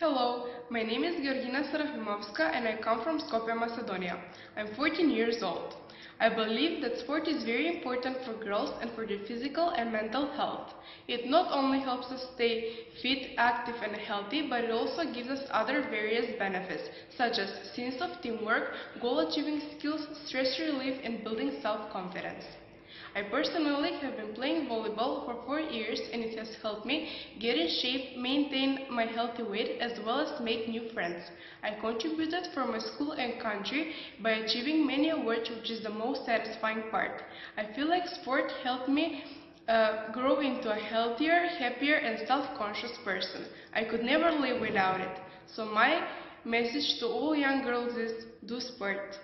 Hello, my name is Georgina Serafimovska and I come from Skopje, Macedonia. I'm 14 years old. I believe that sport is very important for girls and for their physical and mental health. It not only helps us stay fit, active and healthy, but it also gives us other various benefits, such as sense of teamwork, goal-achieving skills, stress relief and building self-confidence. I personally have been playing has helped me get in shape, maintain my healthy weight as well as make new friends. I contributed for my school and country by achieving many awards which is the most satisfying part. I feel like sport helped me uh, grow into a healthier, happier and self-conscious person. I could never live without it. So my message to all young girls is do sport.